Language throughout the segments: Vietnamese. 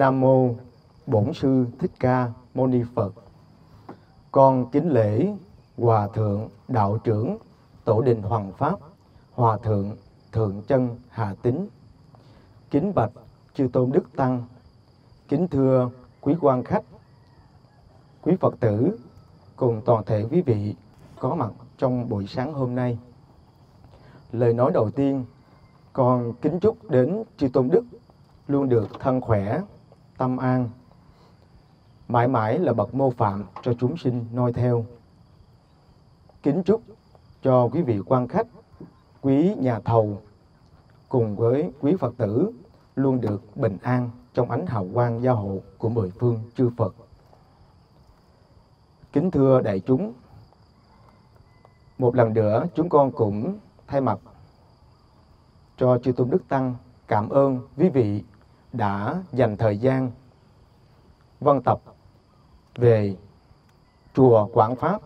Nam Mô Bổn Sư Thích Ca Mâu Ni Phật. Con kính lễ Hòa Thượng Đạo trưởng Tổ đình Hoàng Pháp Hòa Thượng Thượng Chân Hà Tín. Kính bạch Chư Tôn Đức Tăng. Kính thưa quý quan khách Quý Phật tử cùng toàn thể quý vị có mặt trong buổi sáng hôm nay. Lời nói đầu tiên, con kính chúc đến Chư Tôn Đức luôn được thân khỏe, tâm an, mãi mãi là bậc mô phạm cho chúng sinh noi theo. Kính chúc cho quý vị quan khách, quý nhà thầu cùng với quý Phật tử luôn được bình an trong ánh hào quang gia hộ của mười phương chư Phật. Kính thưa đại chúng, một lần nữa chúng con cũng thay mặt cho chư tôn đức tăng cảm ơn quý vị đã dành thời gian văn tập về chùa Quảng Pháp,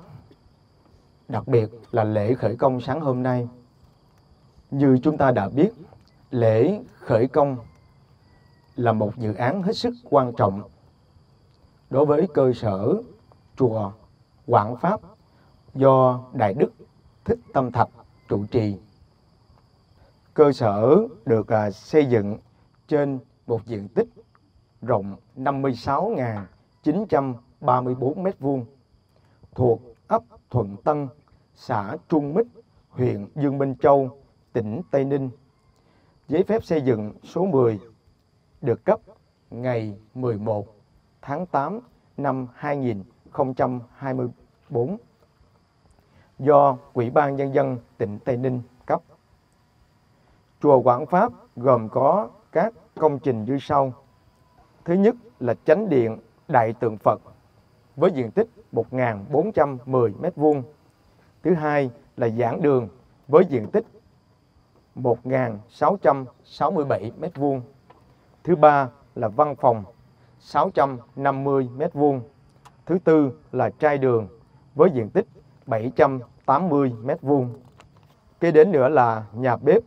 đặc biệt là lễ khởi công sáng hôm nay. Như chúng ta đã biết, lễ khởi công là một dự án hết sức quan trọng đối với cơ sở chùa Quảng Pháp do Đại Đức Thích Tâm Thạch trụ trì. Cơ sở được à, xây dựng trên một diện tích rộng 56.934 m2 thuộc ấp Thuận Tân, xã Trung Mích, huyện Dương Minh Châu, tỉnh Tây Ninh. Giấy phép xây dựng số 10 được cấp ngày 11 tháng 8 năm 2024 do Ủy ban Nhân dân tỉnh Tây Ninh cấp. Chùa Quảng Pháp gồm có các công trình như sau. Thứ nhất là chánh điện Đại Tượng Phật với diện tích 1.410 m2. Thứ hai là giảng đường với diện tích 1.667 m2. Thứ ba là văn phòng 650 m2. Thứ tư là trai đường với diện tích 780 m2. Kế đến nữa là nhà bếp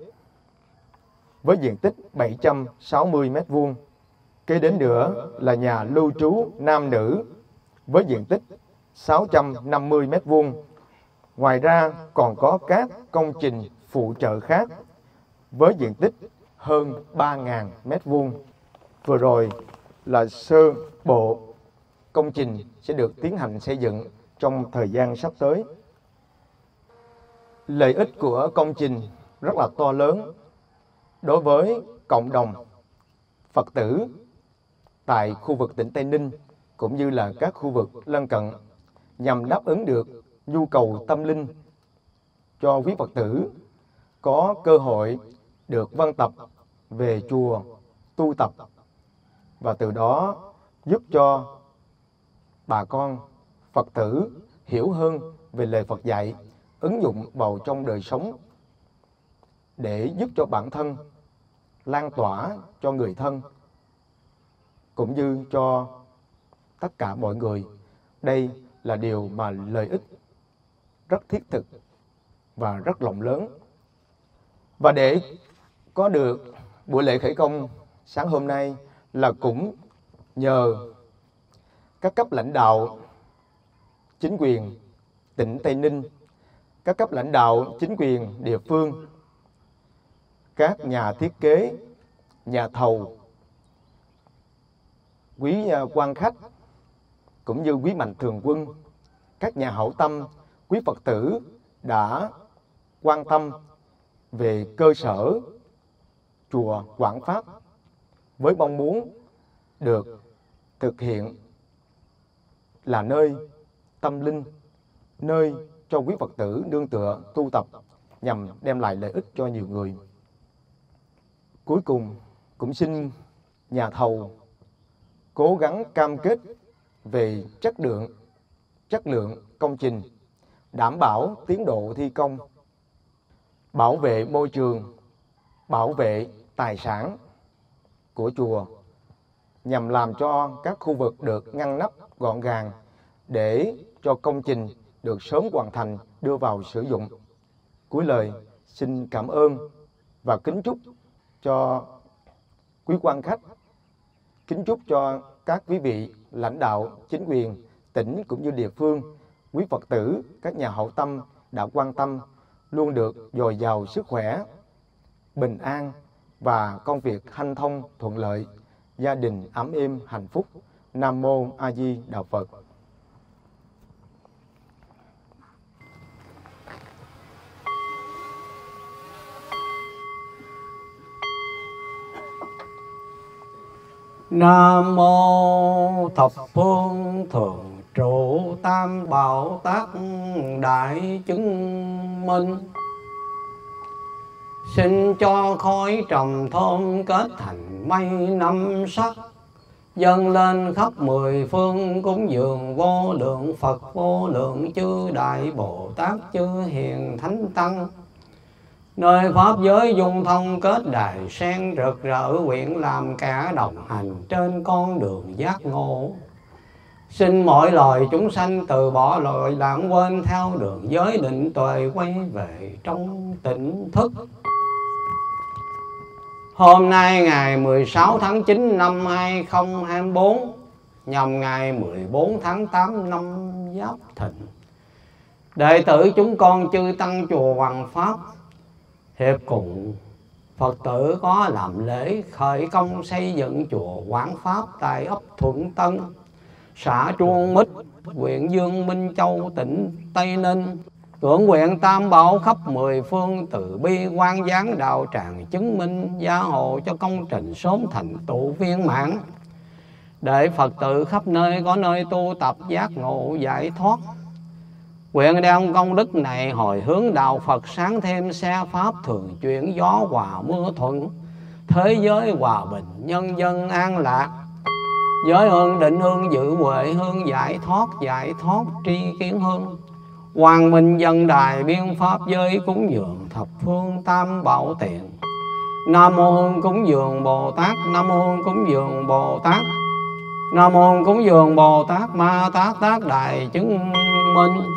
với diện tích 760 m2. Kế đến nữa là nhà lưu trú nam nữ với diện tích 650 m2. Ngoài ra còn có các công trình phụ trợ khác với diện tích hơn 3.000 m2. Vừa rồi là sơ bộ công trình sẽ được tiến hành xây dựng trong thời gian sắp tới. Lợi ích của công trình rất là to lớn đối với cộng đồng Phật tử tại khu vực tỉnh Tây Ninh cũng như là các khu vực lân cận nhằm đáp ứng được nhu cầu tâm linh cho quý Phật tử có cơ hội được văn tập về chùa tu tập và từ đó giúp cho bà con Phật tử hiểu hơn về lời Phật dạy, ứng dụng vào trong đời sống để giúp cho bản thân lan tỏa cho người thân cũng như cho tất cả mọi người. Đây là điều mà lợi ích rất thiết thực và rất rộng lớn. Và để có được buổi lễ khởi công sáng hôm nay là cũng nhờ các cấp lãnh đạo chính quyền tỉnh Tây Ninh, các cấp lãnh đạo chính quyền địa phương, các nhà thiết kế, nhà thầu, quý à, quan khách cũng như quý mạnh thường quân, các nhà hảo tâm, quý Phật tử đã quan tâm về cơ sở chùa Quảng Pháp với mong muốn được thực hiện là nơi tâm linh, nơi cho quý Phật tử nương tựa tu tập nhằm đem lại lợi ích cho nhiều người. Cuối cùng cũng xin nhà thầu cố gắng cam kết về chất lượng, chất lượng công trình, đảm bảo tiến độ thi công, bảo vệ môi trường, bảo vệ tài sản của chùa nhằm làm cho các khu vực được ngăn nắp gọn gàng để cho công trình được sớm hoàn thành đưa vào sử dụng. Cuối lời xin cảm ơn và kính chúc cho quý quan khách kính chúc cho các quý vị lãnh đạo, chính quyền, tỉnh cũng như địa phương, quý Phật tử, các nhà hậu tâm đã quan tâm luôn được dồi dào sức khỏe, bình an và công việc hanh thông thuận lợi, gia đình ấm êm hạnh phúc. Nam mô A Di Đà Phật. Nam mô thập phương thượng trụ tam bảo tác đại chứng minh. Xin cho khói trầm thơm kết thành mây năm sắc, Dâng lên khắp mười phương cúng dường vô lượng Phật, vô lượng chư Đại Bồ Tát, chư Hiền Thánh Tăng. Nơi Pháp giới dung thông kết đài sen rực rỡ quyển làm cả đồng hành trên con đường giác ngộ. Xin mọi loài chúng sanh từ bỏ loại lãng quên theo đường giới định tuệ quay về trong tỉnh thức. Hôm nay ngày 16 tháng 9 năm 2024 nhằm ngày 14 tháng 8 năm Giáp Thịnh. Đệ tử chúng con chư tăng chùa Hoàng Pháp hiệp cùng Phật tử có làm lễ khởi công xây dựng chùa Quảng Pháp tại ấp Thuận Tân, xã Chuông Mít, huyện Dương Minh Châu, tỉnh Tây Ninh. Tưởng nguyện tam bảo khắp mười phương từ bi quan gián đạo tràng chứng minh gia hộ cho công trình sớm thành tựu viên mãn. Để Phật tử khắp nơi có nơi tu tập giác ngộ giải thoát Nguyện đem công đức này hồi hướng đạo Phật sáng thêm xe Pháp thường chuyển gió hòa mưa thuận. Thế giới hòa bình, nhân dân an lạc. Giới hương định hương dự huệ hương giải thoát giải thoát tri kiến hương. Hoàng minh dân đài biên pháp giới cúng dường thập phương tam bảo tiện. Nam mô hương cúng dường Bồ Tát Nam mô hương cúng dường Bồ Tát. Nam mô hương cúng dường Bồ Tát Ma Tát Tát Đại chứng minh.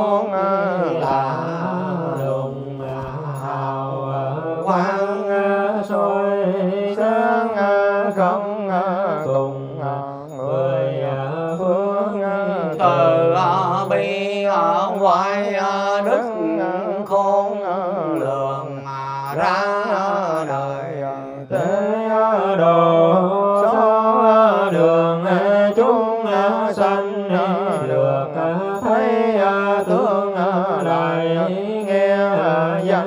À,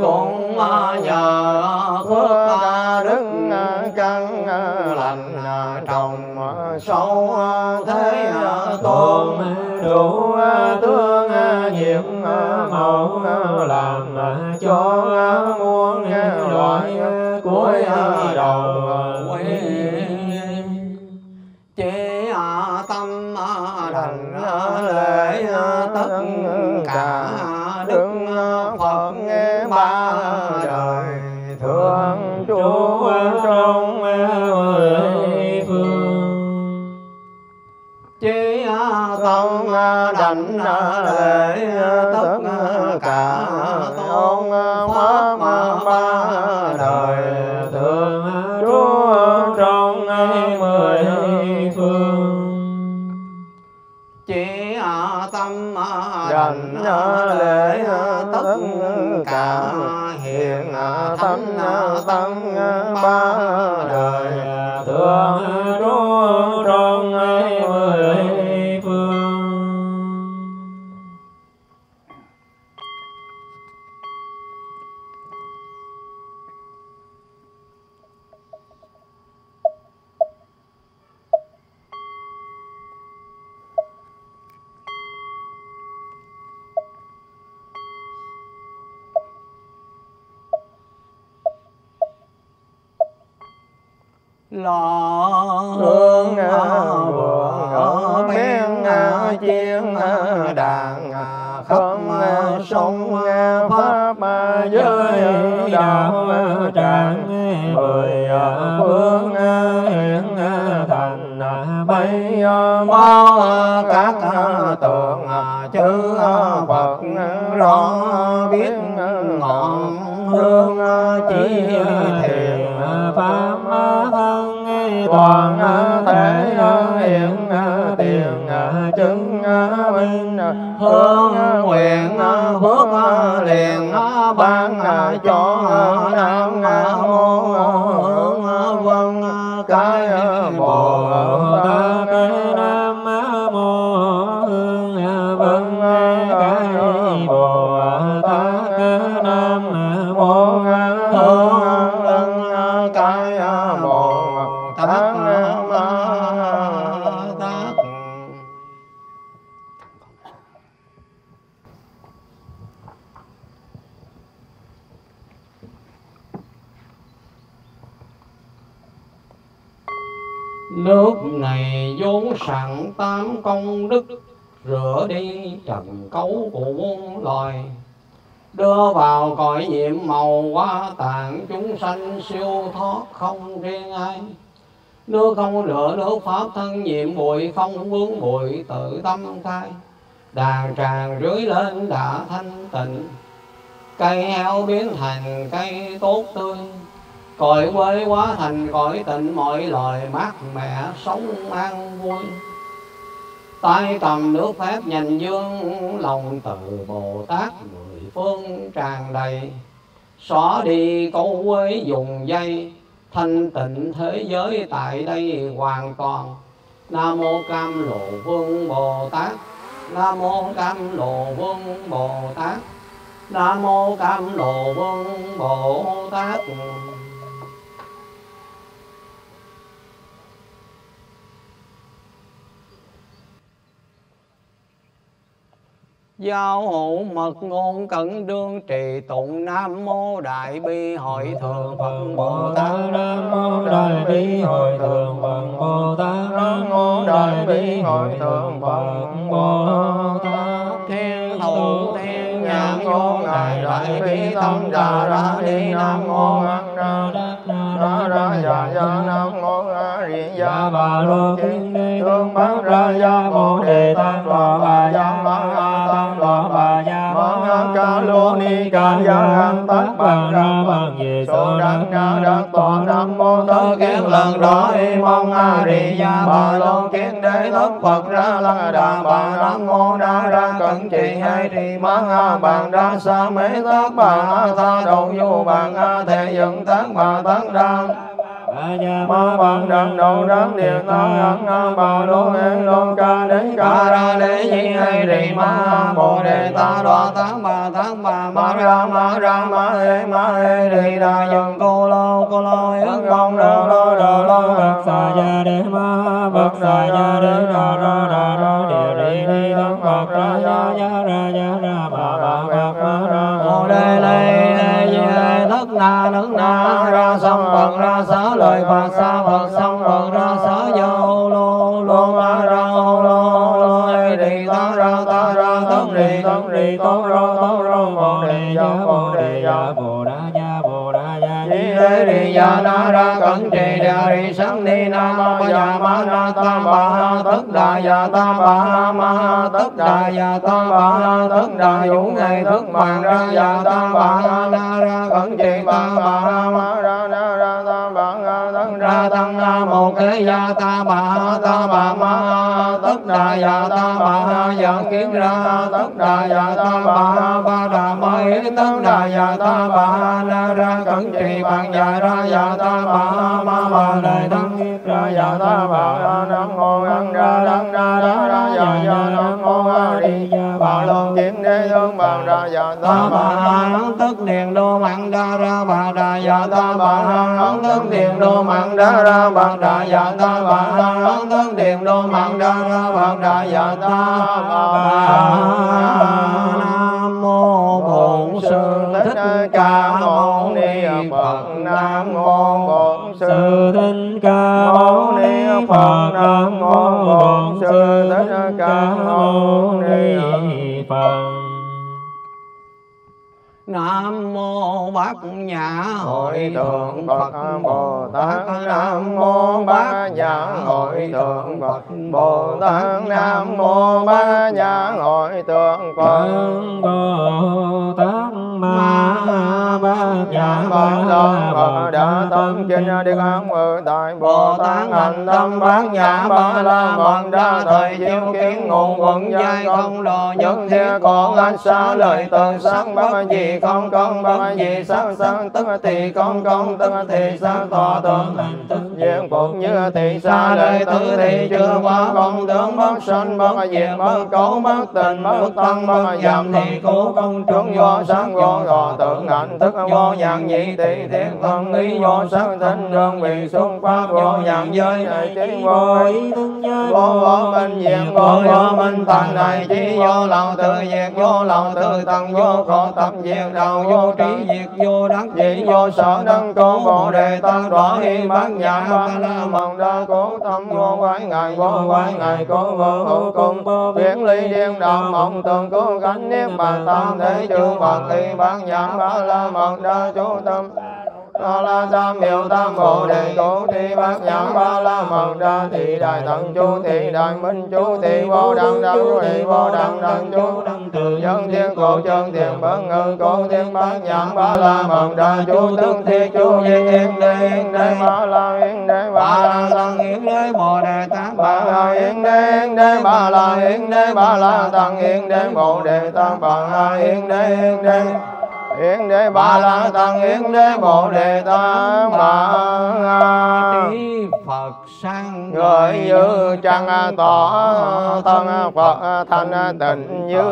cũng à, nhờ phước à, đức căn lành trồng sâu ba đời thương chú trong mười phương. Chỉ tâm đảnh lo hương buồn biên chiên đàn khắp sông pháp giới đạo tràng mười phương hiện thành bay bao các tượng chư Phật rõ biết ngọn hương chỉ thiền pháp toàn thể hiện tiền chứng minh hương nguyện phước liền ban cho nam mô hương vân cái bồ tát thần cấu của muôn loài. Đưa vào cõi nhiệm màu hoa tạng Chúng sanh siêu thoát không riêng ai. Nước không rửa nước pháp thân nhiệm bụi, Không vướng bụi, tự tâm khai. Đàn tràng rưới lên đã thanh tịnh. Cây heo biến thành cây tốt tươi. Cõi quê quá thành cõi tịnh, mọi loài mát mẻ sống an vui tay cầm nước phép nhành dương, lòng từ Bồ Tát mười phương tràn đầy. Xóa đi câu quế dùng dây, thanh tịnh thế giới tại đây hoàn toàn. Nam mô cam lộ vương bồ tát, nam mô cam lộ vương bồ tát, nam mô cam lộ vương bồ tát. Giao hộ mật ngôn cẩn đương trì tụng Nam Mô Đại Bi Hội Thượng Phật Bồ Tát. Nam mô Đại Bi Hội Thượng Phật Bồ Tát. Nam mô Đại Bi Hội Thượng Phật Bồ Tát. Thiên thủ thiên nhãn vô Ngài Đại Bi Tâm Đà Ra Đi Nam Mô Ra. Ra Ra Dạ Dạ Nam mô A Di Đà Bà Lô Kinh Đê Tương Bát Ra Gia Bồ Đề Tát Đà Bà Gia Ca Lô Ni Ca Gia An Tát Bà Ra Bằng Về Sô Đăng Na Đắc Tọa Nam mô Tơ Kiến Lần Đó Y Mong A Di Đà Bà Lô Kiến Đế Tất Phật Ra Lăng Đà Bà Nam mô Đa Ra Cẩn Trì Hai Trì Ma a Bàn Đa Sa Mê Tát Bà Tha Đầu Du Bàn A Thệ Dựng Tát Bà Ma bằng đằng đầu đắng điện ta ấn a bà lô hê lô ca đế ca ra đế nhi hay rì ma bồ đề ta đoa táng bà táng bà ma ra ma ra ma hê ma hê rì đà dần cô lô cô lô ấn công đờ lô đờ lô bậc xà gia đế ma bậc xà gia đế đà ra đà ra địa rì đi tăng bậc ra gia gia ra gia ra bà bà bậc ma ra Bồ đề lê lê di lê thất na nước na ra sông bận ra xá lời Phật xa Phật sông bận ra xá dâu lô lô ma ra ô, lô lô, ê, đi ta ra ta ra, tấn đi tấn đi tốt rô tốt rô, bồ đề do bồ đề do bồ đa gia, bồ đa gia, di đế đi gia na ra, cẩn trì, đà đi sáng ni, na, ma gia, ma, na, ta ba ha tất đà gia, ta ba ha ma ha tất đà gia, ta ba ha tất đà vũ ngày thức bàn ra, gia, ta ba ha na ra, cẩn trì, ta ba ha ma ha tăng na mô kế gia ta bà ta bà ma tất đà ya ta bà ya kiến ra tất đà ya ta bà ba đà ma ý tất đà ya ta bà la na ra cẩn trì bằng ya ra ya ta bà ma bà đời tăng ra ya ta bà nam mô ăn ra đăng ra đa ra ya ya nam a di đà bà lô kiến đế thương bàn ra gia ta ba ha ấn tức điền đô mặn đa ra bà đà gia ta ba ha ấn tức điền đô mặn đa ra bà đà gia ta ba ha ấn tức điền đô mặn đa ra bà đà gia ta. Ba nam mô bổn sư thích ca mâu ni Phật. Nam mô Bổn Sư Thích Ca Mâu Ni Phật. Nam mô Ca Mâu Ni Phật. Nam mô Bát Nhã Hội thượng Phật Bồ Tát. Nam mô Bát Nhã Hội thượng Phật Bồ Tát. Nam mô Bát Nhã Hội thượng Phật dạ văn tôn phật đã tâm kinh đi kháng ngự tại bồ tát, hành tâm bát nhã, ba la mật đa, thời chiếu kiến nguồn quận giai không lồ nhất thiết còn anh xa lời từ sáng bất gì không công bất gì sáng sáng tức thì không công tức thì sắc thọ tưởng thành tức diện phục như thì xa lời tử thì chưa quá không tướng bất sanh, bất diệt, bất cấu, bất tình, bất tăng, bất giảm thì cố công chúng do, sáng do thọ tự ngạnh thức vô vô nhãn nhị tỳ thiệt thiệt thân lý vô sắc thinh đơn vị xung pháp vô nhãn giới này chí vô ý. Ý vô vô minh diệt vô vô minh tạng này chí vô lòng tự diệt vô lòng tự tận vô khổ tập diệt đầu vô trí diệt. Vô đắc Diện vô sở đăng cố bồ đề tăng đỏ hy bát nhã ba la mật đa cố tâm vô quái ngài vô quái ngài cố vô hữu cung. Viễn ly điên đạo mộng tường cố gánh niết bàn tam thế chư Phật y bát nhã ba la mật đa chú tâm ba la tam hiệu tam bồ đề cố thi bát nhã ba la mật đa thị đại tận chú thị đại minh chú thị vô đăng đăng chú thị vô đăng đăng chú đăng từ Dân thiên cổ chân thiền bất ngư cổ thiên bát nhãn ba la mật đa chú tương thi chú di yên đế yên đế ba la yên đế ba la tăng yên đế bồ đề tát ba la yên đế yên đế ba la yên đế ba la tăng yên đế bồ đề tam ba la yên đế yên đế Yên đế ba la tăng yên đế bồ đề tăng la. Trí Phật sang người như trăng tỏ thân Phật thanh tịnh như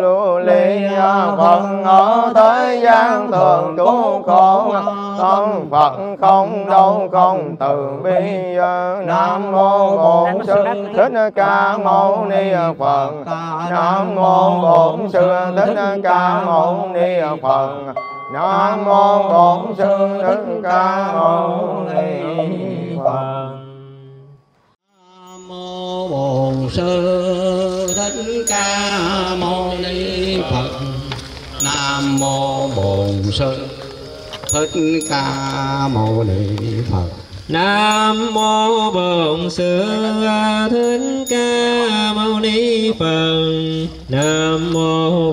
lưu ly Phật ở thế gian thường cứu khổ thân Phật không đâu không từ bi Nam mô Bổn Sư Thích Ca Mâu Ni Phật. Nam mô Bổn Sư Thích Ca Mâu Ni Phật Nam mô Bổn Sư Thích Ca Mâu Ni Phật. Nam mô Bổn Sư Thích Ca Mâu Ni Phật. Nam mô Bổn Sư Thích Ca Mâu Ni Phật. Nam mô Bổn Sư Thích Ca Mâu Ni Phật. Nam mô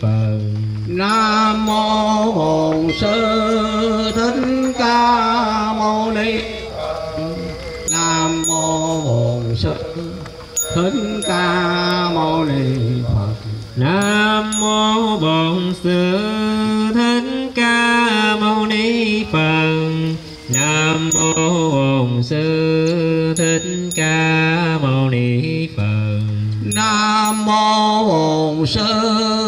Phật. Nam mô Bổn Sư Thích Ca Mâu Ni. Nam mô Bổn Sư Thích Ca Mâu Ni Phật. Nam mô Bổn Sư Thích Ca Mâu Ni Phật. Nam mô Bổn Sư Thích Ca Mâu Ni Phật. Nam mô Bổn Sư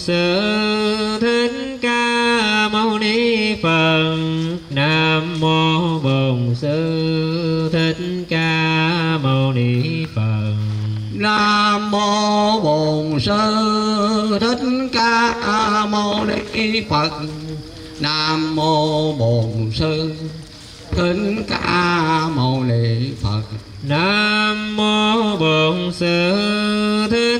Sư Thích Ca Mâu Ni Phật. Nam mô Bổn Sư Thích Ca Mâu Ni Phật. Nam mô Bổn Sư Thích Ca Mâu Ni Phật. Nam mô Bổn Sư Thích Ca Mâu Ni Phật. Nam mô Bổn Sư Thích